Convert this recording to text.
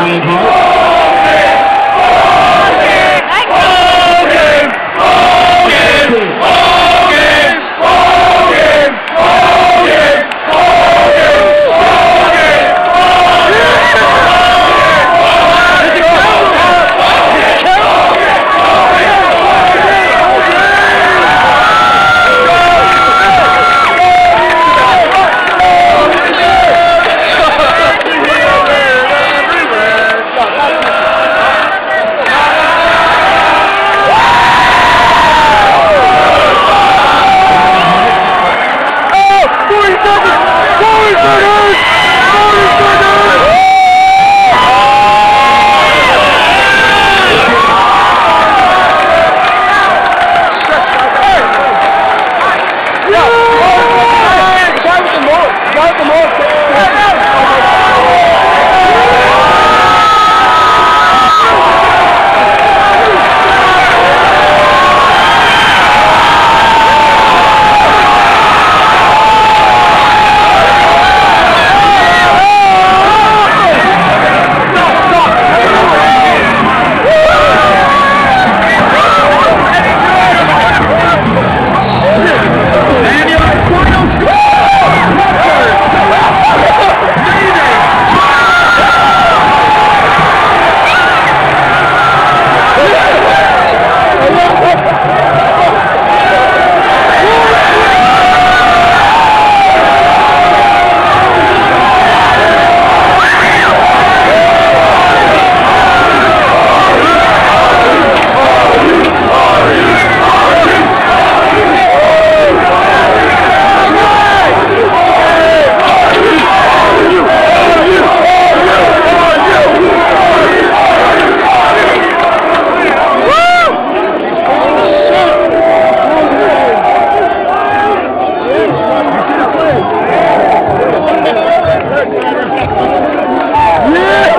Ryan Hart. Yeah!